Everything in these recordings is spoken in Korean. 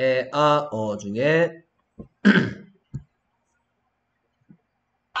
에, 아, 어 중에 아,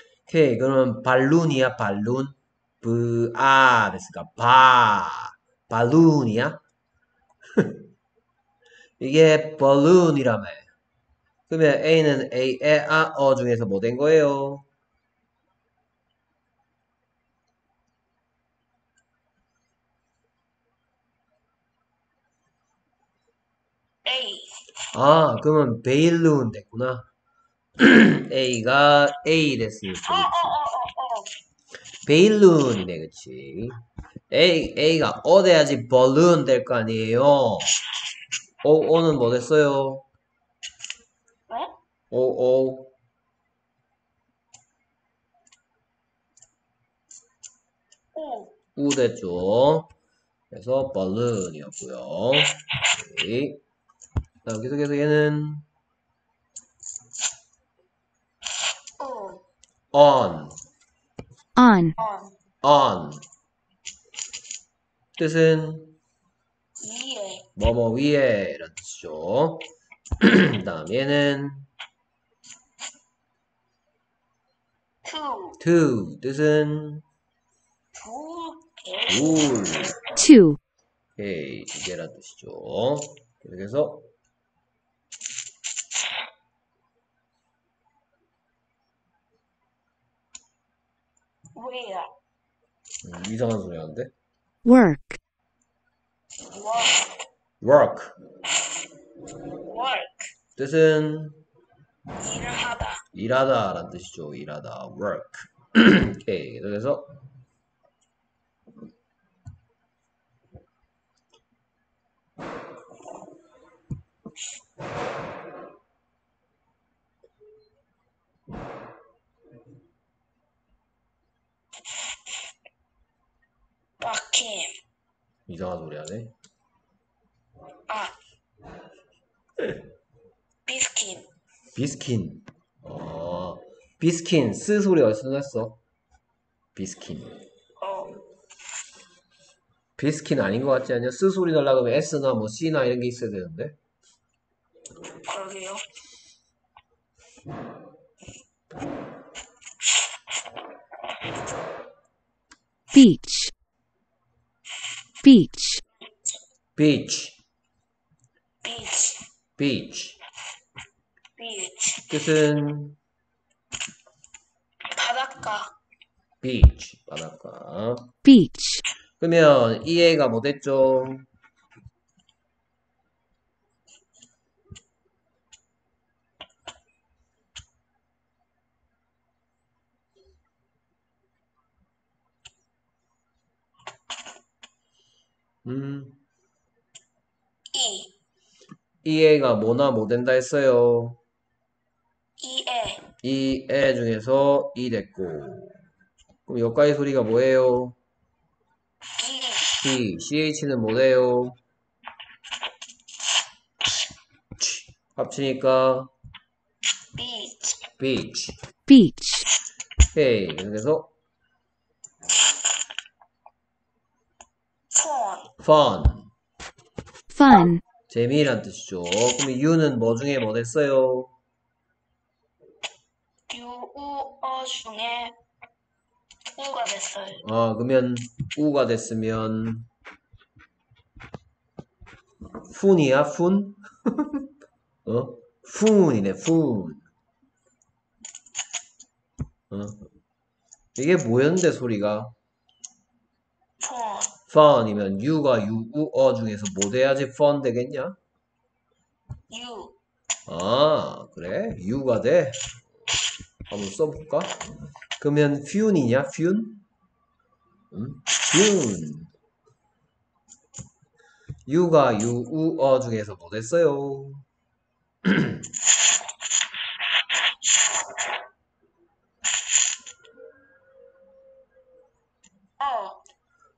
오케이 그러면 발룬이야 발룬. 브, 아 됐으니까 바. 발룬이야? 이게 balloon이라며. 그러면 A는 A, 에, 아, 어 중에서 뭐 된 거예요? A, 아 그러면 베일룬 됐구나 A가 A 됐으니까 어, 어? 어, 어, 어. 베일룬이네 그치 A, A가 어 돼야지 balloon 될거 아니에요 오, 오는 뭐 됐어요? 어? 오, 오. 오, 우 됐죠. 그래서 balloon이었고요. 오케이. 자, 계속해서 얘는 오, on, on, on. 뜻은 위에, 뭐뭐 위에 라는 뜻이죠. 그 다음 얘는 two, to 뜻은 둘. two, 오케이, 이게란 뜻이죠. 계속 where, 음, 이상한 소리 하는데 work, work, work work, 뜻은 일을 하다, 일하다 라는 뜻이죠. 일하다. work. 오케이. 그래서 vacuum, 이상한 소리 하네. 아, biscuit, 비스킨. 어, 비스킨. 쓰 소리 어디서 났어? 비스킨. 어, 비스킨 아닌 것 같지 않냐? 쓰 소리 날라 그러면 S나 뭐 C나 이런 게 있어야 되는데. 그러게요. beach, beach, beach. beach, beach. beach, 뜻은 바닷가, beach. 바닷가. beach, 그러면 이 애가 뭐 됐죠? 음, E, 이 애가 뭐나 뭐 된다 했어요. EA, 이애 중에서 이 됐고. 그럼 여기까지 소리가 뭐예요? C, CH는 뭐래요? 치. 합치니까 beach, beach. beach, 오케이. 그래서 fun. fun, 재미란 뜻이죠. 그럼 U는 뭐 중에 뭐 됐어요? 유우어 중에 우가 됐어요. 아, 그러면 우가 됐으면 푼이야, 푼? 어? 푼이네, 푼. 어? 이게 뭐였는데 소리가? phone, fun이면 U가 U, 우, 어 중에서 뭐 돼야지 fun 되겠냐? U, 아, 그래? U가 돼? 한번 써볼까? 그러면 fune이냐? fune? 응? fune. U가 U, 우, 어 중에서 뭐 됐어요?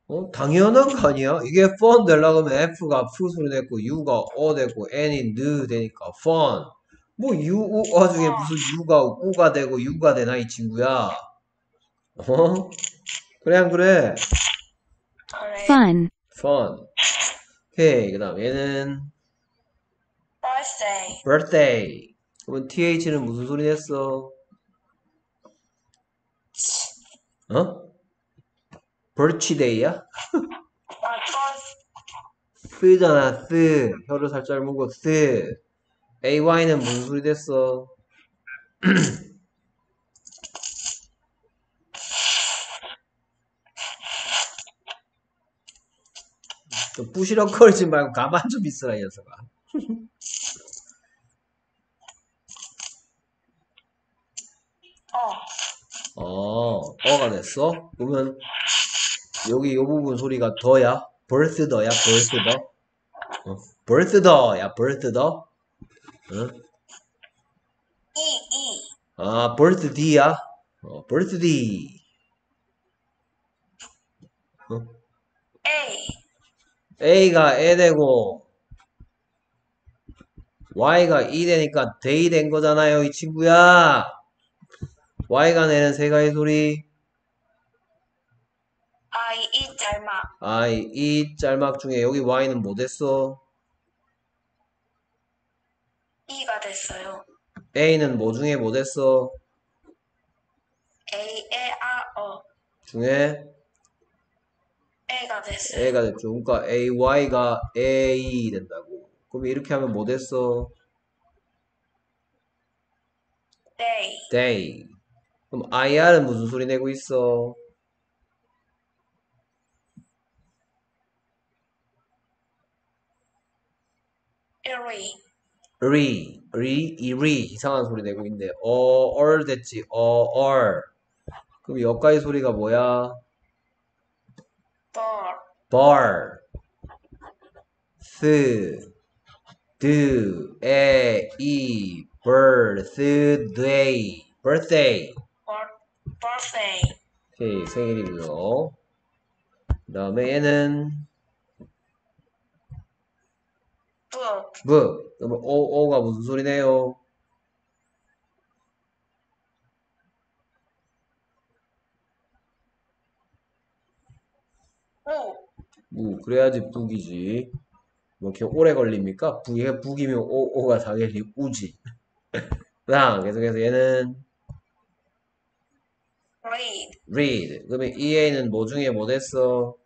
어? 당연한 거 아니야? 이게 fun 되려고 하면 F가 푸 소리 냈고 U가 어 되고 N이 느 되니까 fun. 뭐 U, 우, 어 중에 무슨 U가 우가 되고 U가 되나 이 친구야? 어? 그래 안 그래? 그래. fun, fun. 오케이 그 다음 얘는 birthday. birthday. 그러면 th는 무슨 소리 냈어? 어? Birth, 쓰잖아, 쓰. 혀를 살짝 물고 쓰. ay는 무슨 소리 됐어? 또 부시럭거리지 말고 가만 좀 있어라, 이 녀석아. 어, 어, 어가 됐어? 그러면 여기 요 부분 소리가 더야? birth 더야? birth 더? 어, birth 더야? birth 더? 응? 아, birthday야? 어, birthday. A. A가 에 되고 Y가 E 되니까 day 된 거잖아요, 이 친구야. Y가 내는 세 가지 소리. I, E, 짤막. I, E 짤막 중에 여기 Y는 뭐 됐어? E가 됐어요. A는 뭐 중에 뭐 됐어? A, E, R, 어. 중에 A가 됐어요. A가 됐죠. 그러니까 AY가 A 된다고. 그럼 이렇게 하면 뭐 됐어? Day. Day. 그럼 IR은 무슨 소리 내고 있어? Early. 리, 리, 이리 이상한 소리 내고 있네. 어, 얼 됐지. 어, 얼. 그럼 여기까지 소리가 뭐야? Ball. bar, 스, 드, 에, 이, birthday, birthday. Birthday. 오케이, 생일이고요. 그 다음에 얘는 Book. 브. 그러면 오, 오가 무슨 소리네요? 우. 무. 그래야지 북이지. 뭐 이렇게 오래 걸립니까? 북이 북이면 오, 오가 당연히 우지. 그 다음 계속해서 얘는 Read. read. 그러면 EA는 뭐 중에 뭐 됐어?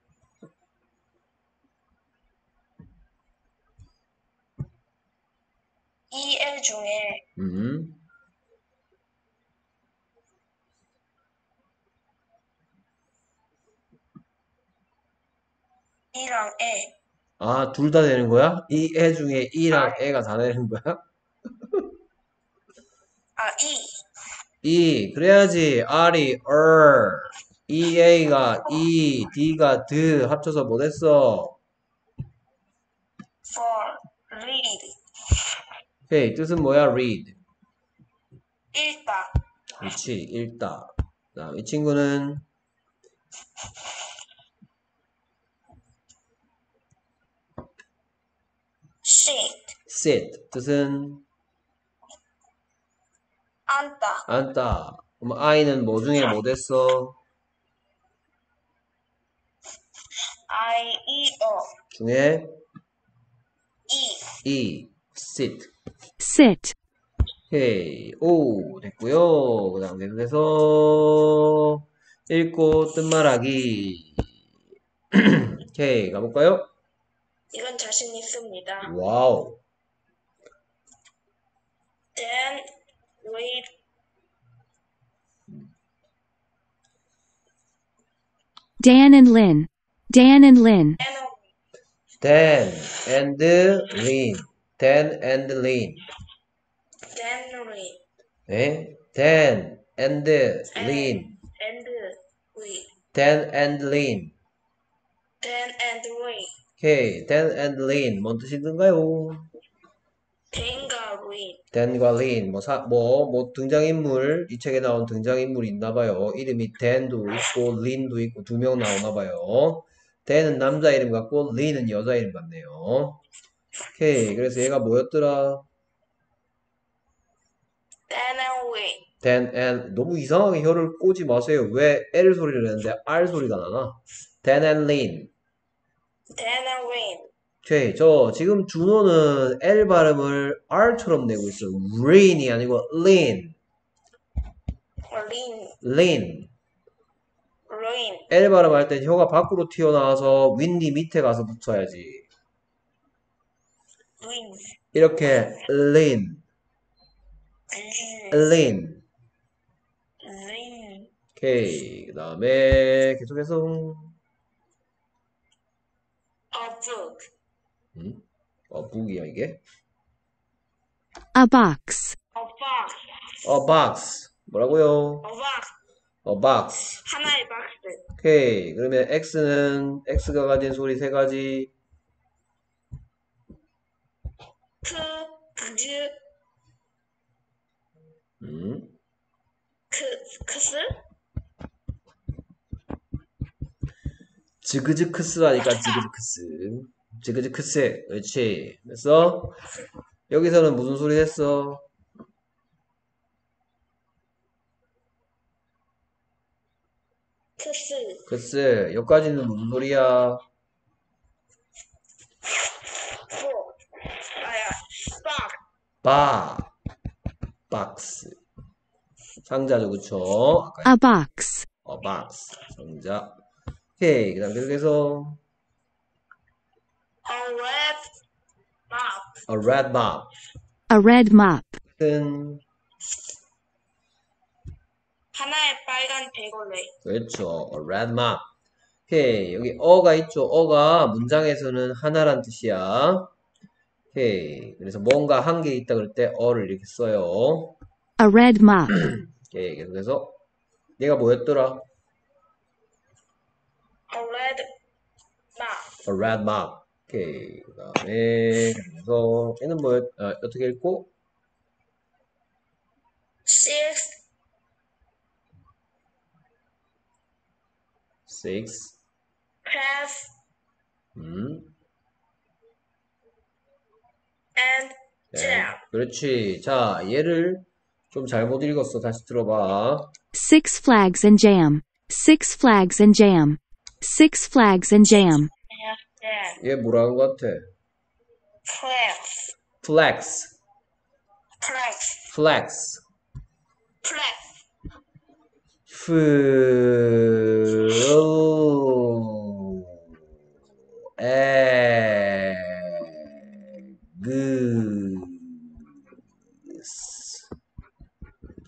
중에 음. E랑 E. 아, 둘 다 되는 거야? 이 애 중에 E랑 애가 다 되는 거야? 아, E. E. 그래야지. R이 er. EA가 E, D가 드 합쳐서 뭐 됐어? For. Read. 오케이. 뜻은 뭐야? read. 읽다. 그렇지. 읽다. 자, 이 친구는 Sit. sit. 뜻은 앉다. 앉다. 그럼 I는 뭐 중에 뭐 됐어? I, E, O. 중에 E. E. sit. Sit, 오케이. 오, 됐고요. 그 다음 계속해서 읽고 뜻말하기. 오케이, 가볼까요? 이건 자신 있습니다. 와우. Then read Dan and Lynn, Dan and Lynn, Dan and Lin. Dan and Lin. then read 네? Dan and Lin. and read Dan and Lin. then and read 오케이. Dan and Lin. 뭔 뜻이든가요? Dan과 read dan과 lin. 뭐, 사, 뭐, 뭐, 등장인물. 이 책에 나온 등장인물이 있나봐요. 이름이 dan도 있고, lin도 있고, 두 명 나오나봐요. dan은 남자 이름 같고, lin은 여자 이름 같네요. 오케이. 그래서 얘가 뭐였더라? then and read dan and 너무 이상하게 혀를 꼬지 마세요. 왜 L 소리를 내는데 R 소리가 나나? dan and lin. then and read 오케이. 저 지금 준호는 L 발음을 R처럼 내고 있어. rain이 아니고 lean. Lean. Rain. L 발음 할 때 혀가 밖으로 튀어나와서 윈디 밑에 가서 붙어야지. 이렇게 lean. lean. 오케이. 그 다음에 계속해서 A book. 음? 어, 북이야 이게? A box. A box. 어, box. 뭐라고요? A box. 어, box. 하나의 박스. 오케이. 그러면 X는 X가 가진 소리 세 가지. 크, 그즈, 음. 크, 크스? 지그즈크스라니까 지그즈크스. 지그즈크스. 그렇지. 그래서 여기서는 무슨 소리 했어? 크스. 크스. 여기까지는 무슨 소리야? 포. 아야. 박. 바. 박스. 상자죠, 그쵸? A box. 어, 박스. 상자. 오케이. 그 다음 계속해서 A red map. a red map. A red mop. 큰 하나의 빨간 대걸레. 그렇죠. a red map. 오케이. 여기 어가 있죠. 어가 문장에서는 하나란 뜻이야. 오케이. 그래서 뭔가 한 개 있다 그럴 때 어를 이렇게 써요. A red mop. 오케이. 계속해서 얘가 뭐였더라? A red map. a red map. 오케이. 그 다음에 계속해서 얘는 뭐였, 아, 어떻게 읽고? Six six. crabs 음. And 네. jam. 그렇지. 자, 얘를 좀 잘못 읽었어. 다시 들어봐. Six flags and jam. Six flags and jam. Six flags and jam. 얘 뭐라는 것 같아? Crabs. flex. Crabs. flex. Crabs. 프,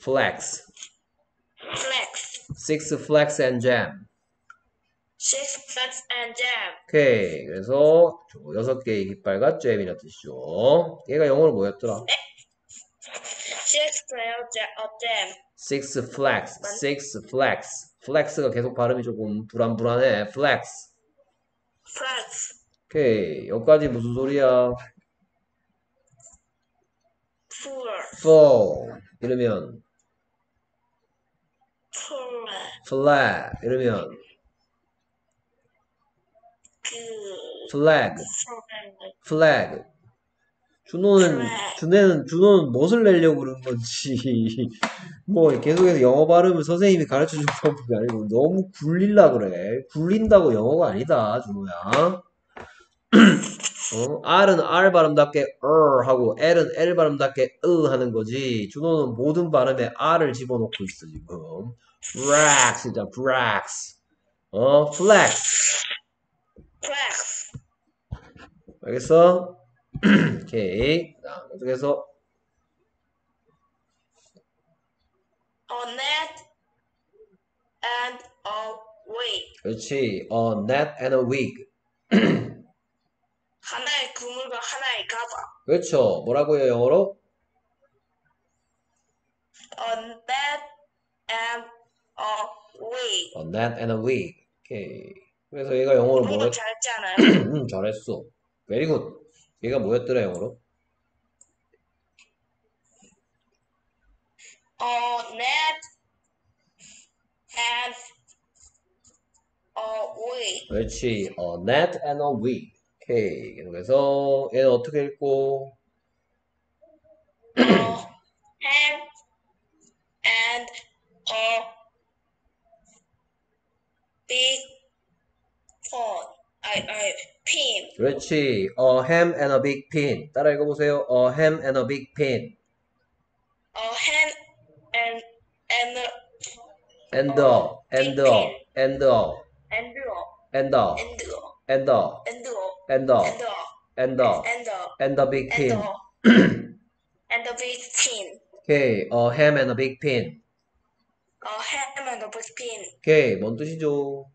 flex. Flex. six flex and jam. Six flex and jam. 오케이. 그래서 여섯 개의 깃발과 잼이라는 뜻이죠. 얘가 영어로 뭐였더라? Six flex of jam. six flex, six flex. flex가 계속 발음이 조금 불안불안해. flex. Flex. 오케이. 여기까지 무슨 소리야? Poor. fall. 이러면 flag. 이러면 Good. flag. Flag. 준호는. 준호는 준호는 무엇을 내려고 그런 건지 뭐 계속해서 영어 발음을 선생님이 가르쳐 준 방법이 아니고 너무 굴릴라 그래. 굴린다고 영어가 아니다, 준호야. 어? R은 R 발음답게 er 하고 L은 L 발음답게 으 하는 거지. 준호는 모든 발음에 R을 집어넣고 있어 지금. flex 진짜 flex. 어, flex. Flex. 알겠어? 오케이. 자, 계속해서 A net and a wig. 그렇지. A net and a wig. 하나의 그물과 하나의 가방. 그렇죠. 뭐라고요, 영어로? A net and a net and a wig. 오케이. 그래서 얘가 영어로 잘했지 않아요? 음, 잘했어. Very good. 얘가 뭐였더라, 영어로? A net and a wig. 그렇지. A net and a wig. 오케이. 계속해서 얘는 어떻게 읽고? A hand and big phone. I, I, pin. 그렇지. A ham and a big pin. 따라 읽어보세요. A ham and a big pin. A hand and, and, And a, and a, and a, and, and a, and, and a, and, and a, and, and a, and, and a big and, pin. and a big pin. 오케이. A ham and a big pin. And a big pin. 오케이. 뭔 뜻이죠?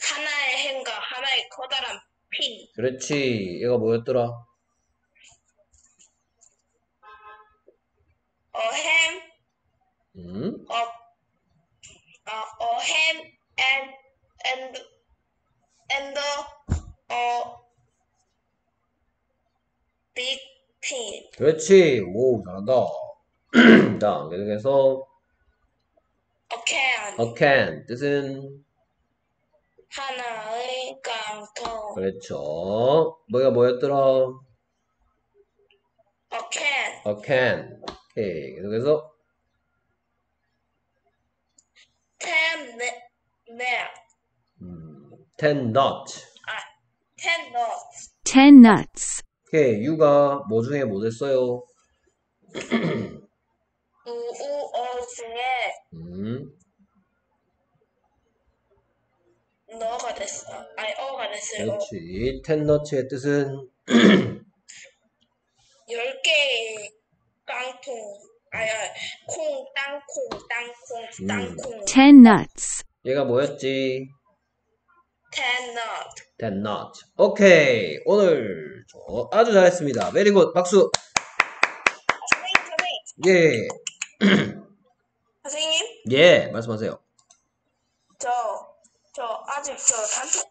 하나의 햄과 하나의 커다란 핀. 그렇지. 얘가 뭐였더라? A ham, 음? a, a ham and, and, and a, a big pin. 그렇지. 오, 잘한다. 자, 계속해서 A can. a can 뜻은 하나의 깡통. 그렇죠. 뭐가 뭐였더라? A can. a can. 오케이. 계속해서 ten. 음, ten nuts. ten nuts. 10 nuts. 오케이. 유가 뭐 중에 뭐 됐어요? 우우어 중에 음, 너가 됐어. 아니 어가 됐어요. 그렇지. ten nuts의 뜻은 열 개의 깡통. 아니, 콩 땅콩 땅콩 음. 땅콩. 10 nuts. 얘가 뭐였지? ten nut. ten nuts. 오케이. 오늘 저 아주 잘했습니다. very good. 박수. 선생님 선생님 예. 선생님 예. 말씀하세요. 저 저 아직 저 단톡